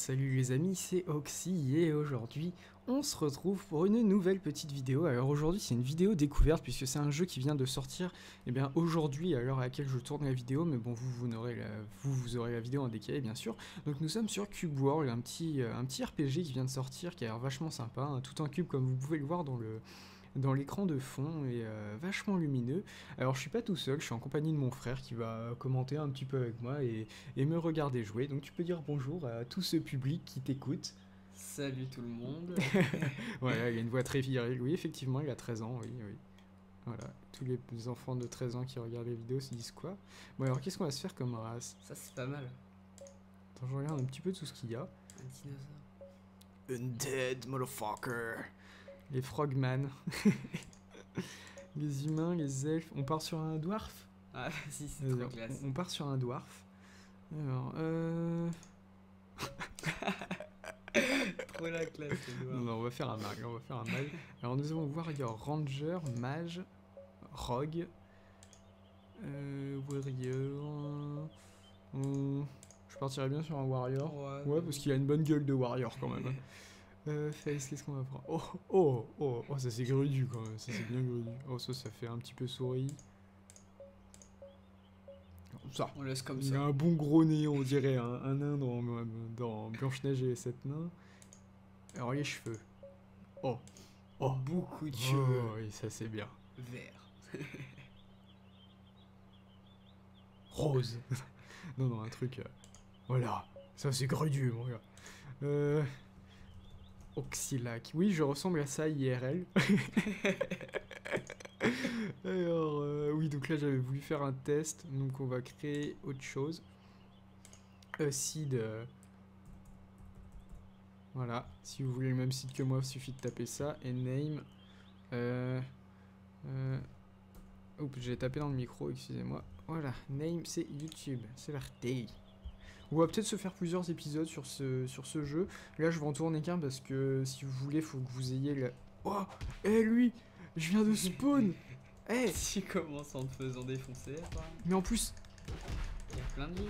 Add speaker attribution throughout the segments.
Speaker 1: salut les amis, c'est Oxy et aujourd'hui on se retrouve pour une nouvelle petite vidéo. Alors aujourd'hui c'est une vidéo découverte puisque c'est un jeu qui vient de sortir et eh bien aujourd'hui à l'heure à laquelle je tourne la vidéo, mais bon vous vous aurez la, vidéo en décalé bien sûr. Donc nous sommes sur Cube World, un petit, euh, un petit RPG qui vient de sortir qui a l'air vachement sympa, hein. tout en cube comme vous pouvez le voir dans le dans l'écran de fond et euh, vachement lumineux. Alors je suis pas tout seul, je suis en compagnie de mon frère qui va commenter un petit peu avec moi et, me regarder jouer. Donc tu peux dire bonjour à tout ce public qui t'écoute.
Speaker 2: Salut tout le monde.
Speaker 1: voilà, il a une voix très virile. Oui, effectivement, il a 13 ans, oui, oui. Voilà, tous les enfants de 13 ans qui regardent les vidéos se disent quoi? Bon alors qu'est-ce qu'on va se faire comme race?
Speaker 2: Ça c'est pas mal.
Speaker 1: Attends, je regarde un petit peu tout ce qu'il y a.
Speaker 2: Un dinosaure.
Speaker 1: Undead motherfucker les frogman, les humains, les elfes. On part sur un dwarf?
Speaker 2: Ah, si, c'est trop classe.
Speaker 1: On, part sur un dwarf. Alors, euh.
Speaker 2: trop la classe, le dwarf.
Speaker 1: Non, on va faire un mage. On va faire un mage. Alors, nous allons voir, il y a ranger, mage, rogue, euh, warrior. Euh, je partirais bien sur un warrior. Ouais, ouais parce qu'il a une bonne gueule de warrior quand même. Euh, face, qu'est-ce qu'on va prendre? Oh, oh, oh, oh, ça c'est grudu quand même, ça c'est bien grudu. Oh, ça, ça fait un petit peu souris.
Speaker 2: Ça. On laisse comme
Speaker 1: ça.
Speaker 2: Il a
Speaker 1: un bon gros nez, on dirait un, nain dans, dans Blanche-Neige et sept nains. Alors les cheveux. Oh.
Speaker 2: Oh. Beaucoup de cheveux.
Speaker 1: Oh, oui, ça c'est bien.
Speaker 2: Vert.
Speaker 1: Rose. non, non, un truc. Euh, voilà. Ça c'est grudu, mon gars. Euh. Oxylac. Oui, je ressemble à ça IRL. Alors, euh, oui, donc là, j'avais voulu faire un test. Donc, on va créer autre chose. Seed. Euh, voilà. Si vous voulez le même site que moi, il suffit de taper ça. Et name. Euh... euh oups, j'ai tapé dans le micro, excusez-moi. Voilà, name c'est YouTube, c'est l'arté. On va peut-être se faire plusieurs épisodes sur ce, sur ce jeu. Là, je vais en tourner qu'un parce que si vous voulez, faut que vous ayez le... Oh Eh lui Je viens de spawn
Speaker 2: Eh Tu commences en te faisant défoncer,
Speaker 1: Mais en plus...
Speaker 2: Il y a plein de vie.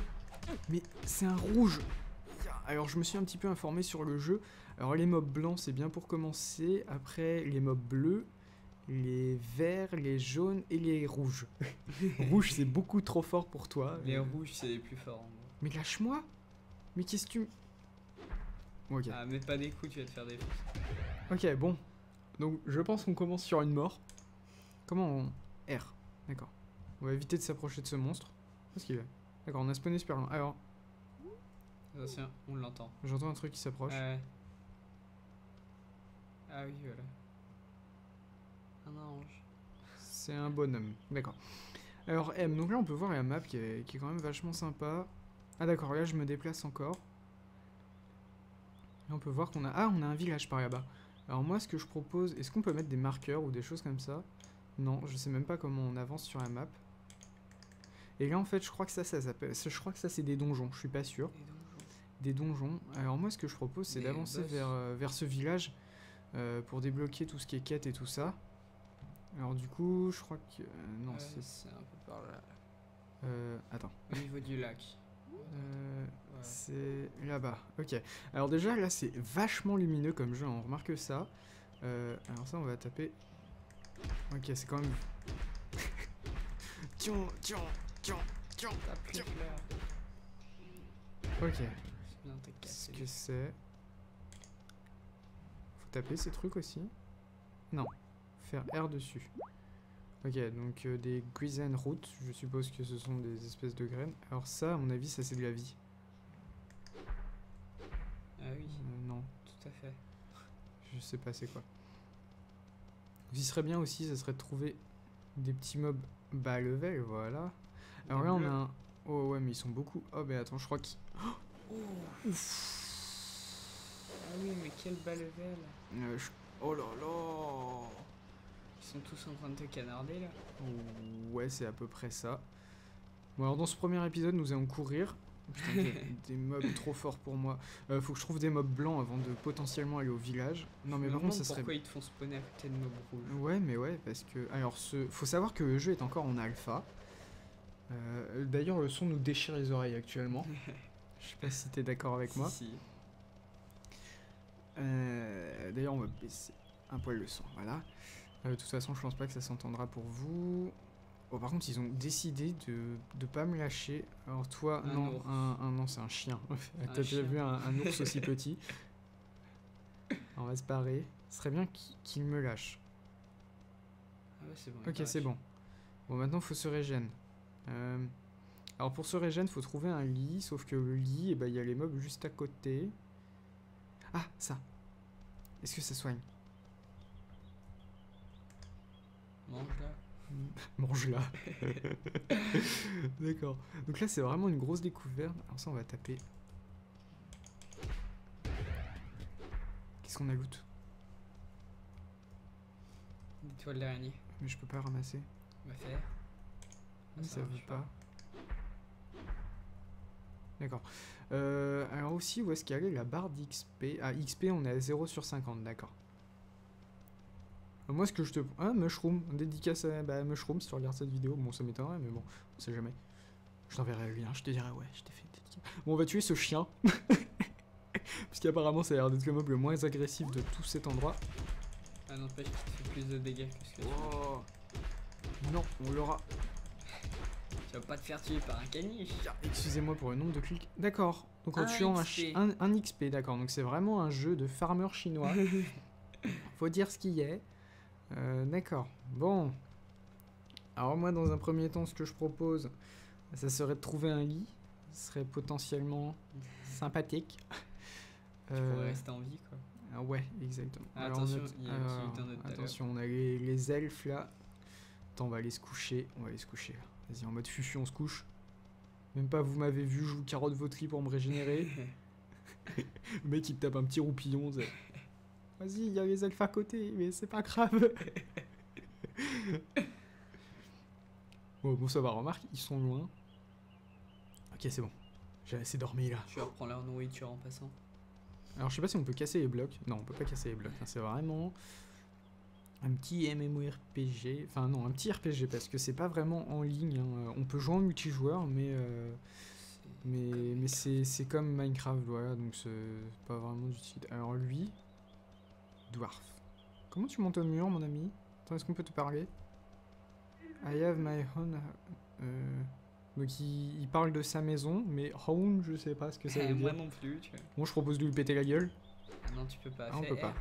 Speaker 1: Mais c'est un rouge alors je me suis un petit peu informé sur le jeu. Alors les mobs blancs c'est bien pour commencer. Après les mobs bleus, les verts, les jaunes et les rouges. Rouge c'est beaucoup trop fort pour toi.
Speaker 2: Les rouges c'est les plus forts.
Speaker 1: Mais lâche-moi Mais qu'est-ce que tu...
Speaker 2: Ok. Ah, mais pas des coups, tu vas te faire des
Speaker 1: Ok, bon. Donc, je pense qu'on commence sur une mort. Comment on... R. D'accord. On va éviter de s'approcher de ce monstre. Qu'est-ce qu'il est D'accord, on a spawné super loin. Alors...
Speaker 2: Attention, on l'entend.
Speaker 1: J'entends un truc qui s'approche.
Speaker 2: Ah oui, voilà. Un ange.
Speaker 1: C'est un bonhomme. D'accord. Alors M, donc là on peut voir la map qui est, qui est quand même vachement sympa. Ah d'accord, là je me déplace encore. Et on peut voir qu'on a... Ah, on a un village par là-bas. Alors moi, ce que je propose... Est-ce qu'on peut mettre des marqueurs ou des choses comme ça? Non, je sais même pas comment on avance sur la map. Et là, en fait, je crois que ça, ça s'appelle... Je crois que ça, c'est des donjons, je suis pas sûr. Des donjons. Alors moi, ce que je propose, c'est d'avancer vers, euh, vers ce village euh, pour débloquer tout ce qui est quête et tout ça. Alors du coup, je crois que... Euh, non,
Speaker 2: c'est... un peu par là.
Speaker 1: Euh, attends.
Speaker 2: Au niveau du lac.
Speaker 1: Euh, c'est là-bas. Ok. Alors déjà, là, c'est vachement lumineux comme jeu. On remarque ça. Euh, alors ça, on va taper... Ok, c'est quand même... tiens, tiens, tiens, tiens, tiens. Ok. Ce que c'est... Faut taper ces trucs aussi Non. Faire R dessus. Ok, donc euh, des Guizen Root, je suppose que ce sont des espèces de graines. Alors ça, à mon avis, ça c'est de la vie.
Speaker 2: Ah oui.
Speaker 1: Euh, non.
Speaker 2: Tout à fait.
Speaker 1: Je sais pas c'est quoi. Ce qui serait bien aussi, ça serait de trouver des petits mobs bas level, voilà. Alors là, on a un... Oh ouais, mais ils sont beaucoup... Oh, mais attends, je crois qu'ils...
Speaker 2: Oh, Ouf Ah oui, mais quel bas level
Speaker 1: euh, Oh là là
Speaker 2: ils sont tous en train de te canarder là
Speaker 1: Ouais, c'est à peu près ça. Bon, alors dans ce premier épisode, nous allons courir. Putain, des, mobs trop forts pour moi. Euh, faut que je trouve des mobs blancs avant de potentiellement aller au village.
Speaker 2: Non, mais par contre, ça serait. Pourquoi ils te font spawner à côté de mobs rouges
Speaker 1: Ouais, mais ouais, parce que. Alors, ce... faut savoir que le jeu est encore en alpha. Euh, d'ailleurs, le son nous déchire les oreilles actuellement. Je sais pas si t'es d'accord avec moi.
Speaker 2: Si.
Speaker 1: Euh, D'ailleurs, on va baisser un poil le son. Voilà. Euh, de toute façon, je pense pas que ça s'entendra pour vous. Oh, par contre, ils ont décidé de, de pas me lâcher. Alors, toi,
Speaker 2: Un
Speaker 1: non, un, un- non, c'est un chien. T'as déjà vu un, un ours aussi petit On va se barrer. Ce serait bien qu'il me lâche.
Speaker 2: Ah ouais, c'est bon.
Speaker 1: Ok, c'est bon. Bon, maintenant, faut se régène. Euh, alors, pour se régène, faut trouver un lit. Sauf que le lit, eh ben, il y a les mobs juste à côté. Ah, ça. Est-ce que ça soigne?
Speaker 2: Mange là.
Speaker 1: Mange-la. D'accord. Donc là, c'est vraiment une grosse découverte. Alors ça, on va taper. Qu'est-ce qu'on a loot
Speaker 2: Une toile d'araignée.
Speaker 1: Mais je peux pas ramasser.
Speaker 2: On va faire.
Speaker 1: Ça, veut
Speaker 2: marche
Speaker 1: pas. D'accord. Euh, alors aussi, où est-ce qu'il y a la barre d'XP Ah, XP, on est à 0 sur 50, d'accord. Euh, Moi, ce que je te... Ah, Mushroom, dédicace à bah, Mushroom, si tu regardes cette vidéo. Bon, ça m'étonnerait, mais bon, on sait jamais. Je t'enverrai le lien, je te dirai, ouais, je t'ai fait une dédicace. Bon, on va tuer ce chien. Parce qu'apparemment, ça a l'air d'être le mob le moins agressif de tout cet endroit.
Speaker 2: Ah, n'empêche qu'il fait plus de dégâts que ce que
Speaker 1: Oh. Non, on l'aura.
Speaker 2: Tu vas pas te faire tuer par un caniche.
Speaker 1: Excusez-moi pour le nombre de clics. D'accord. Donc en
Speaker 2: Un
Speaker 1: tuant un,
Speaker 2: XP.
Speaker 1: un, un XP, d'accord. Donc c'est vraiment un jeu de farmer chinois. Faut dire ce qu'il y est. Euh, d'accord. Bon. Alors moi, dans un premier temps, ce que je propose, ça serait de trouver un lit. Ce serait potentiellement sympathique.
Speaker 2: Tu
Speaker 1: Euh,
Speaker 2: pourrais rester en vie quoi.
Speaker 1: ah ouais, exactement.
Speaker 2: Ah,
Speaker 1: Alors, on
Speaker 2: attention, y a
Speaker 1: attention, on a les, les elfes là. Attends, on va aller se coucher. On va aller se coucher. Vas-y, en mode fufu, on se couche. Même pas, vous m'avez vu, je joue carotte vautrie pour me régénérer. Le mec il me tape un petit roupillon. Vas-y, il y a les elfes à côté, mais c'est pas grave. bon, bon, ça va, remarque, ils sont loin. Ok, c'est bon. J'ai assez dormi là.
Speaker 2: Tu reprends leur nourriture en passant.
Speaker 1: Alors je sais pas si on peut casser les blocs. Non, on peut pas casser les blocs. hein. C'est vraiment un petit MMORPG. Enfin non, un petit RPG parce que c'est pas vraiment en ligne. hein. On peut jouer en multijoueur, mais euh,
Speaker 2: C'est
Speaker 1: mais c'est c'est comme Minecraft, voilà. Donc c'est pas vraiment d'utilité. Alors lui, dwarf. Comment tu montes au mur, mon ami Attends, est-ce qu'on peut te parler I have my own. euh, donc il, il parle de sa maison, mais own, je sais pas ce que ça veut
Speaker 2: Moi
Speaker 1: dire.
Speaker 2: non plus, tu vois.
Speaker 1: Bon, je propose de lui péter la gueule.
Speaker 2: Ah non, tu peux pas.
Speaker 1: Ah, on peut
Speaker 2: R.
Speaker 1: pas.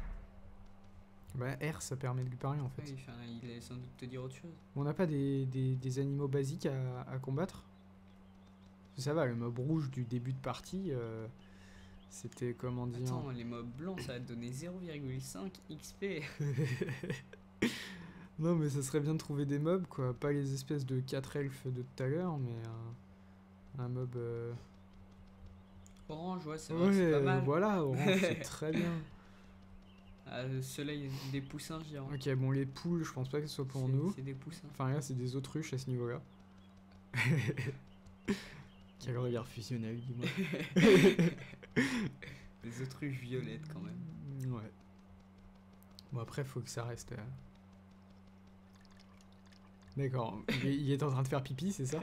Speaker 1: Bah R ça permet de lui parler en fait.
Speaker 2: Oui, enfin, il est sans doute te dire autre chose.
Speaker 1: On n'a pas des, des- des animaux basiques à, à combattre? Ça va, le mob rouge du début de partie, euh, c'était comment dire
Speaker 2: Attends, les mobs blancs, ça va te donner 0,5 XP.
Speaker 1: Non mais ça serait bien de trouver des mobs quoi, pas les espèces de 4 elfes de tout à l'heure, mais un, un mob... euh,
Speaker 2: Orange, ouais, c'est
Speaker 1: Ouais,
Speaker 2: pas mal.
Speaker 1: voilà, orange c'est très bien.
Speaker 2: Ah, le soleil, des poussins géants.
Speaker 1: Ok bon les poules je pense pas que ce soit pour nous.
Speaker 2: C'est des poussins.
Speaker 1: Enfin là c'est des autruches à ce niveau-là. Quel regard fusionnel dis-moi.
Speaker 2: Des autruches violettes quand même.
Speaker 1: Ouais. Bon après faut que ça reste. euh, D'accord. Il, est- en train de faire pipi, c'est ça?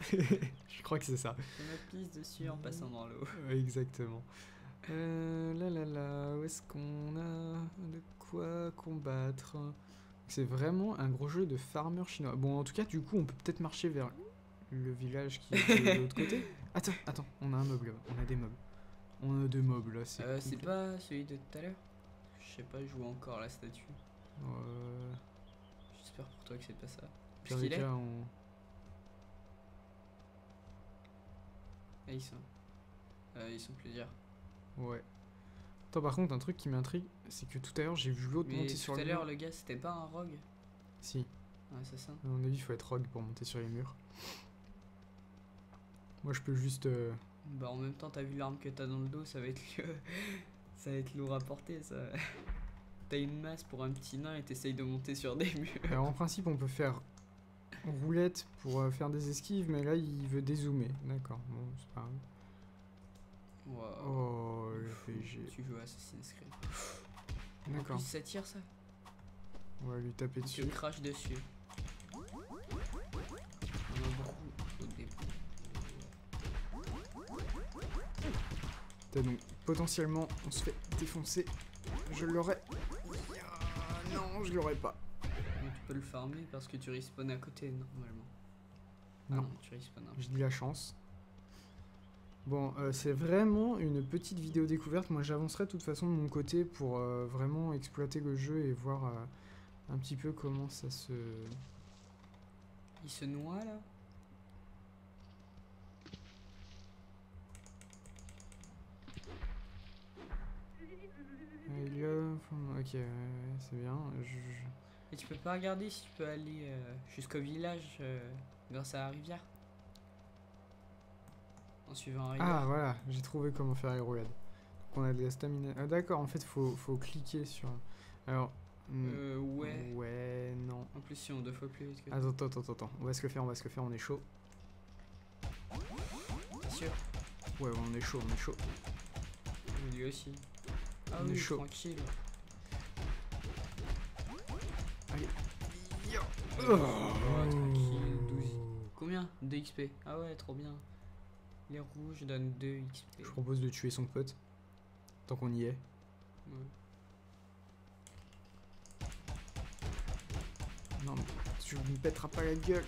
Speaker 1: Je crois que c'est ça.
Speaker 2: Je me pisse dessus en passant dans l'eau.
Speaker 1: Exactement. Euh, là là là, où est-ce qu'on a de quoi combattre? C'est vraiment un gros jeu de farmer chinois. Bon, en tout cas, du coup, on peut peut-être marcher vers le village qui est de l'autre côté. Attends, attends, on a un mob là, on a des mobs. On a deux mobs là, c'est
Speaker 2: Euh, c'est pas celui de tout à l'heure Je sais pas, je vois encore la statue.
Speaker 1: Euh,
Speaker 2: J'espère pour toi que c'est pas ça.
Speaker 1: pire
Speaker 2: Puisqu'il
Speaker 1: des
Speaker 2: est
Speaker 1: cas, on...
Speaker 2: Ah, ils sont. Euh, ils sont plusieurs.
Speaker 1: Ouais. Attends, par contre, un truc qui m'intrigue, c'est que tout à l'heure, j'ai vu l'autre monter
Speaker 2: tout
Speaker 1: sur
Speaker 2: à
Speaker 1: le
Speaker 2: l'heure,
Speaker 1: mur.
Speaker 2: le gars, c'était pas un rogue
Speaker 1: Si,
Speaker 2: Un assassin
Speaker 1: à mon avis, il faut être rogue pour monter sur les murs. Moi, je peux juste... euh,
Speaker 2: Bah, en même temps, t'as vu l'arme que t'as dans le dos, ça va être. ça va être lourd à porter, ça. T'as une masse pour un petit nain et t'essayes de monter sur des murs.
Speaker 1: Alors, en principe, on peut faire roulette pour euh, faire des esquives, mais là, il veut dézoomer. D'accord, bon, c'est pas grave.
Speaker 2: Waouh.
Speaker 1: Oh, le PG.
Speaker 2: Tu joues à Assassin's Creed. En
Speaker 1: D'accord,
Speaker 2: plus, ça tire ça.
Speaker 1: on va lui taper
Speaker 2: Tu
Speaker 1: dessus.
Speaker 2: craches dessus.
Speaker 1: Donc potentiellement, on se fait défoncer. Je l'aurais. Ah, Non, je l'aurais pas.
Speaker 2: Donc tu peux le farmer parce que tu respawns à côté normalement. Ah
Speaker 1: Non.
Speaker 2: non, tu respawns. un peu.
Speaker 1: Je dis la chance. Bon, euh, c'est vraiment une petite vidéo découverte. Moi, j'avancerai de toute façon de mon côté pour euh, vraiment exploiter le jeu et voir euh, un petit peu comment ça se.
Speaker 2: Il se noie là?
Speaker 1: Ok, ouais, c'est bien. Je-
Speaker 2: Et tu peux pas regarder si tu peux aller euh, jusqu'au village euh, grâce à la rivière? En suivant la rivière.
Speaker 1: Ah, voilà, j'ai trouvé comment faire les roulades. Donc, on a de la stamina. Ah, d'accord, en fait, faut, faut cliquer sur. Alors. hmm,
Speaker 2: Euh, ouais.
Speaker 1: Ouais, non.
Speaker 2: En plus, si on deux fois plus vite que
Speaker 1: Attends, attends, attends, attends. On va se le faire, on va se le faire, on est chaud.
Speaker 2: T'es sûr?
Speaker 1: Ouais, on est chaud, on est chaud.
Speaker 2: Lui aussi. Ah
Speaker 1: On est
Speaker 2: oui,
Speaker 1: chaud.
Speaker 2: tranquille.
Speaker 1: Oh,
Speaker 2: tranquille, 12. Combien 2 XP. Ah ouais, trop bien. Les rouges donnent 2 XP.
Speaker 1: Je propose de tuer son pote. Tant qu'on y est.
Speaker 2: Ouais.
Speaker 1: Non, mais tu me pèteras pas la gueule.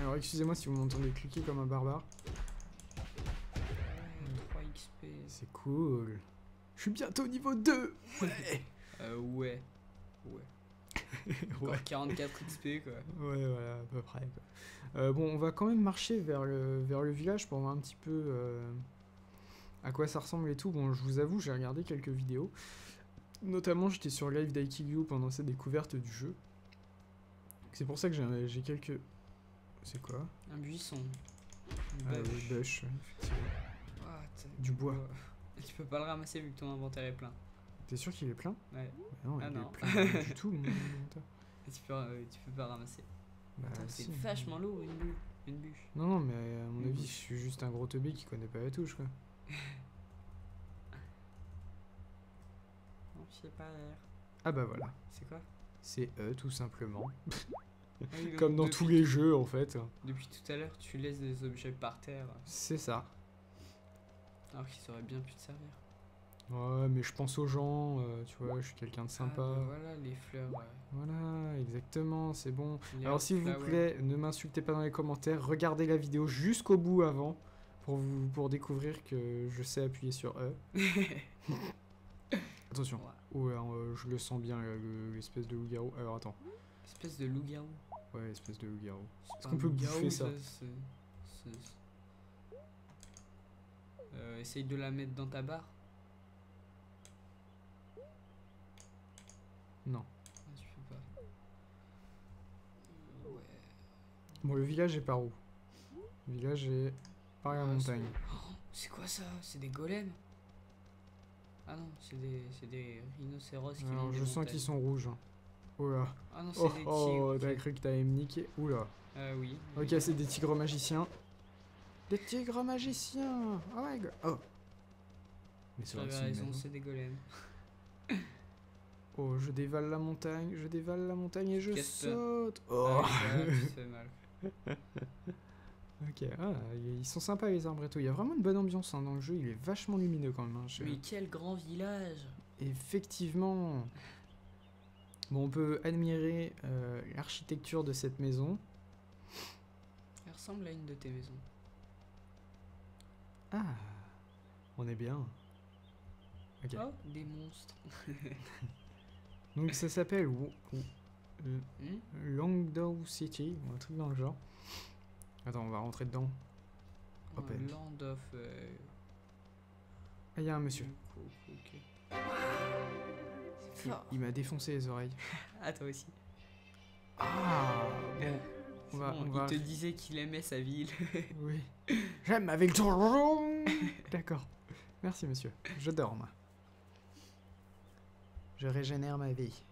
Speaker 1: Alors, excusez-moi si vous m'entendez cliquer comme un barbare.
Speaker 2: Ouais, 3 XP.
Speaker 1: C'est cool. Je suis bientôt au niveau 2 Ouais
Speaker 2: Euh, ouais. Ouais.
Speaker 1: Ouais,
Speaker 2: 44 XP quoi.
Speaker 1: ouais, voilà, à peu près. quoi. Euh, bon, on va quand même marcher vers le, vers le village pour voir un petit peu euh, à quoi ça ressemble et tout. Bon, je vous avoue, j'ai regardé quelques vidéos. Notamment, j'étais sur Live d'Aikigyu pendant sa découverte du jeu. C'est pour ça que j'ai quelques... C'est quoi?
Speaker 2: Un buisson. Une
Speaker 1: Ah, ouais, effectivement. Du bois.
Speaker 2: Tu peux pas le ramasser vu que ton inventaire est plein.
Speaker 1: T'es sûr qu'il est plein?
Speaker 2: Ouais.
Speaker 1: Bah Non,
Speaker 2: Ah
Speaker 1: il
Speaker 2: non.
Speaker 1: est plein du tout. mon inventaire.
Speaker 2: Et tu peux, euh, tu peux pas ramasser.
Speaker 1: Bah,
Speaker 2: c'est
Speaker 1: si.
Speaker 2: vachement lourd une, bu- une bûche.
Speaker 1: Non, non, mais à mon
Speaker 2: Une
Speaker 1: avis, je suis juste un gros teubé qui connaît pas la touche, quoi.
Speaker 2: Non, je sais pas.
Speaker 1: Ah bah voilà,
Speaker 2: C'est quoi?
Speaker 1: C'est E tout simplement.
Speaker 2: Ah
Speaker 1: Comme dans tous les jeux en fait.
Speaker 2: Depuis tout à l'heure, tu laisses des objets par terre
Speaker 1: C'est ça.
Speaker 2: Alors qu'ils auraient bien pu te servir.
Speaker 1: Ouais, mais je pense aux gens, euh, tu vois, je suis quelqu'un de sympa.
Speaker 2: Ah, bah voilà, les fleurs.
Speaker 1: Voilà, exactement, c'est bon.
Speaker 2: les
Speaker 1: Alors s'il vous plaît, ne m'insultez pas dans les commentaires, regardez la vidéo jusqu'au bout avant pour vous pour découvrir que je sais appuyer sur E. Attention.
Speaker 2: Ouais.
Speaker 1: Ouais, euh, je le sens bien l'espèce de loup-garou. Alors attends.
Speaker 2: Espèce de loup-garou.
Speaker 1: Ouais, espèce de loup-garou. Est-ce qu'on peut bouffer ça
Speaker 2: essaye de la mettre dans ta barre.
Speaker 1: Non.
Speaker 2: Ah, tu peux pas. Ouais.
Speaker 1: Bon, le village est par où? Le village est par la
Speaker 2: Ah,
Speaker 1: montagne.
Speaker 2: C'est quoi ça? C'est des golems? Ah non, c'est des, c'est des rhinocéros qui
Speaker 1: Alors, je sens qu'ils sont rouges. Oh là.
Speaker 2: Ah non, c'est
Speaker 1: Oh,
Speaker 2: des tigres.
Speaker 1: oh t'as cru que t'allais me niquer. Oula.
Speaker 2: Ah oui.
Speaker 1: Ok, c'est des tigres magiciens. Des tigres magiciens Oh my god. Oh. Mais c'est vrai
Speaker 2: raison, c'est des golems.
Speaker 1: Oh, je dévale la montagne, je dévale la montagne et je saute. Oh.
Speaker 2: Ah te fais mal.
Speaker 1: ok, ah, ils sont sympas les arbres et tout. Il y a vraiment une bonne ambiance hein, dans le jeu. Il est vachement lumineux quand même. hein. Je-
Speaker 2: Mais quel grand village
Speaker 1: Effectivement. Bon, on peut admirer euh, l'architecture de cette maison.
Speaker 2: Elle ressemble à une de tes maisons.
Speaker 1: Ah, on est bien.
Speaker 2: Oh, des monstres.
Speaker 1: Donc ça s'appelle euh,
Speaker 2: Hmm?
Speaker 1: Longdow City, ou un truc dans le genre. Attends, on va rentrer dedans. Hop.
Speaker 2: Land of. euh,
Speaker 1: Ah, il y a un monsieur. Il, m'a défoncé les oreilles.
Speaker 2: Ah, toi aussi.
Speaker 1: Ah, bon.
Speaker 2: C'est
Speaker 1: va-
Speaker 2: bon,
Speaker 1: on va-
Speaker 2: Il te disait qu'il aimait sa ville.
Speaker 1: Oui. J'aime ma ville. D'accord. Merci, monsieur. Je dors, moi. Je régénère ma vie.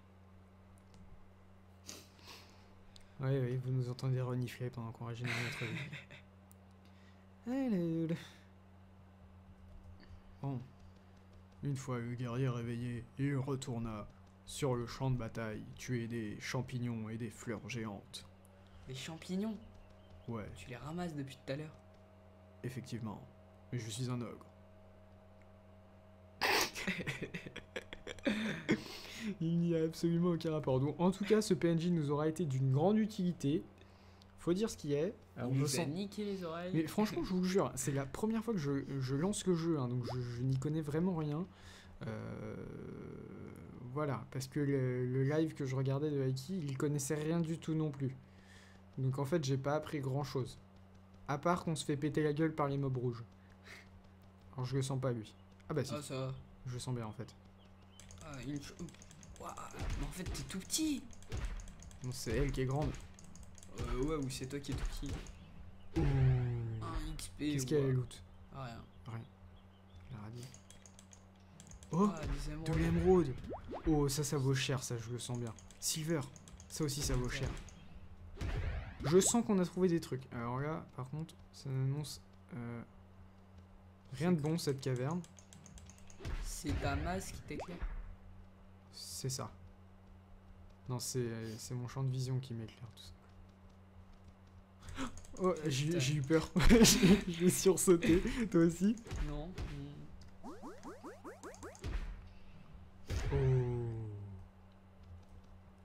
Speaker 1: Oui, oui, vous nous entendez renifler pendant qu'on régénère notre vie. Allez. Bon. Une fois le guerrier réveillé, il retourna sur le champ de bataille, tuer des champignons et des fleurs géantes.
Speaker 2: Les champignons,
Speaker 1: Ouais,
Speaker 2: tu les ramasses depuis tout à l'heure.
Speaker 1: effectivement. Mais je suis un ogre. Il n'y a absolument aucun rapport. Donc, en tout cas, ce PNJ nous aura été d'une grande utilité. Faut dire ce qui est. Alors,
Speaker 2: Il
Speaker 1: je
Speaker 2: nous a
Speaker 1: sens-
Speaker 2: niqué les oreilles.
Speaker 1: Mais franchement, je vous jure, c'est la première fois que je, je lance le jeu, hein, donc je, je n'y connais vraiment rien. Euh, voilà, parce que le, le live que je regardais de Aiki, il connaissait rien du tout non plus. Donc en fait, j'ai pas appris grand chose. À part qu'on se fait péter la gueule par les mobs rouges. Alors je le sens pas lui. Ah bah si,
Speaker 2: Ah, ça va.
Speaker 1: je le sens bien en fait.
Speaker 2: Ah, une Mais en fait, t'es tout petit.
Speaker 1: C'est elle qui est grande.
Speaker 2: Euh, ouais, ou c'est toi qui es tout petit.
Speaker 1: Ouh.
Speaker 2: Un XP.
Speaker 1: Qu'est-ce qu'elle
Speaker 2: quoi.
Speaker 1: loot
Speaker 2: Ah, rien.
Speaker 1: La radie. Oh
Speaker 2: Ah, des émeraudes.
Speaker 1: De l'émeraude Oh, ça, ça vaut cher, ça, je le sens bien. Silver, ça aussi, ça vaut cher. Je sens qu'on a trouvé des trucs. Alors là, par contre, ça annonce euh, rien de bon, cette caverne.
Speaker 2: C'est ta masse qui t'éclaire.
Speaker 1: C'est ça. Non, c'est mon champ de vision qui m'éclaire, tout ça. Oh, j'ai eu peur. J'ai- sursauté. Toi aussi
Speaker 2: Non.
Speaker 1: Oh.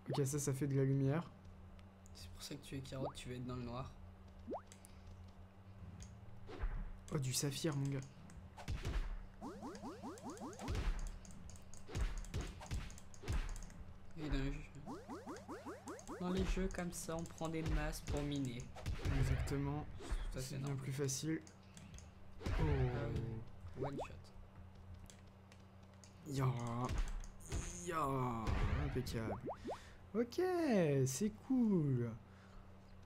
Speaker 1: Ok, ça, ça fait de la lumière.
Speaker 2: C'est pour ça que tu es carotte, tu vas être dans le noir.
Speaker 1: Oh, du saphir, mon gars.
Speaker 2: Et dans les jeux. Dans les jeux comme ça, on prend des masses pour miner.
Speaker 1: Exactement.
Speaker 2: Ça,
Speaker 1: C'est bien plus facile. Oh.
Speaker 2: Ah One shot.
Speaker 1: Ya. Ya. Impeccable. Ok, c'est cool.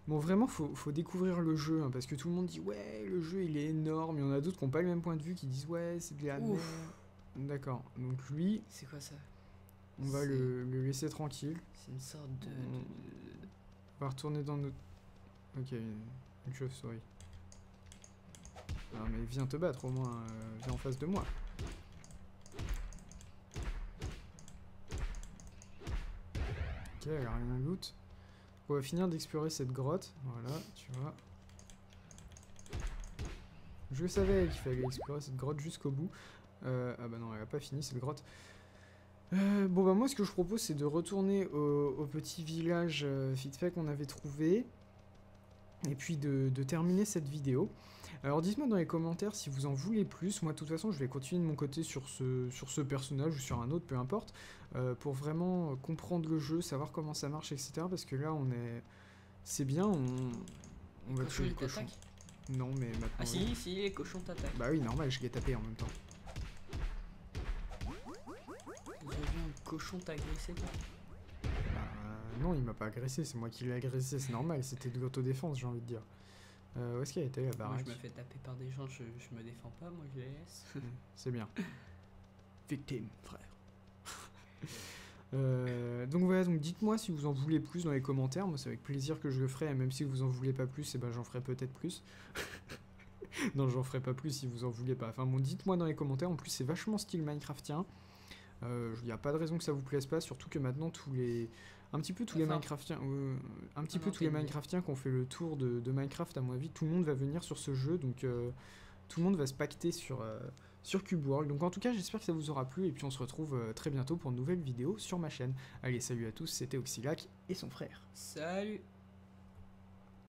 Speaker 1: Bon, vraiment, faut, faut découvrir le jeu, hein, parce que tout le monde dit ouais, le jeu il est énorme. Il y en a d'autres qui n'ont pas le même point de vue, qui disent ouais, c'est de la. D'accord. Donc lui,
Speaker 2: C'est quoi ça?
Speaker 1: on va le, le laisser tranquille.
Speaker 2: C'est une sorte de.
Speaker 1: On-
Speaker 2: de-
Speaker 1: On va retourner dans notre. Ok, une, chauve-souris. Non mais viens te battre au moins, euh, viens en face de moi. Ok, alors rien loot. On va finir d'explorer cette grotte, voilà, tu vois. Je savais qu'il fallait explorer cette grotte jusqu'au bout. Euh, ah bah non, elle a pas fini cette grotte. Euh, bon bah moi ce que je propose c'est de retourner au, petit village euh, qu'on avait trouvé et puis de, de terminer cette vidéo. Alors dites-moi dans les commentaires si vous en voulez plus. Moi de toute façon je vais continuer de mon côté sur ce, sur ce personnage ou sur un autre, peu importe, euh, pour vraiment comprendre le jeu, savoir comment ça marche, etc. Parce que là on est... C'est bien, on, on va tuer le cochon. Non mais maintenant...
Speaker 2: Ah
Speaker 1: oui.
Speaker 2: si, si, les cochons t'attaquent.
Speaker 1: Bah oui normal, je l'ai tapé en même temps.
Speaker 2: J'ai vu un cochon t'agresser toi.
Speaker 1: Non, il m'a pas agressé, c'est moi qui l'ai agressé, c'est normal, c'était de l'autodéfense, j'ai envie de dire. Euh, où est-ce qu'elle était la
Speaker 2: Moi
Speaker 1: baraque
Speaker 2: je me fais taper par des gens, je, je me défends pas, moi je les laisse.
Speaker 1: C'est bien. Victime, frère. Euh, donc voilà, donc dites-moi si vous en voulez plus dans les commentaires, moi c'est avec plaisir que je le ferai, et même si vous en voulez pas plus, et ben j'en ferai peut-être plus. non, j'en ferai pas plus si vous en voulez pas. Enfin bon, dites-moi dans les commentaires, en plus c'est vachement style Minecraftien. Il n'y a pas de raison que ça vous plaise pas, surtout que maintenant tous les... Un petit peu tous les. Minecraftiens... euh, un petit
Speaker 2: Ah
Speaker 1: peu
Speaker 2: non,
Speaker 1: tous les
Speaker 2: t'es-
Speaker 1: Minecraftiens qui ont fait le tour de, de Minecraft, à mon avis, tout le monde va venir sur ce jeu, donc euh, tout le monde va se pacter sur... euh, sur Cube World. Donc en tout cas, j'espère que ça vous aura plu et puis on se retrouve euh, très bientôt pour une nouvelle vidéo sur ma chaîne. Allez, salut à tous, c'était Oxylac et son frère.
Speaker 2: Salut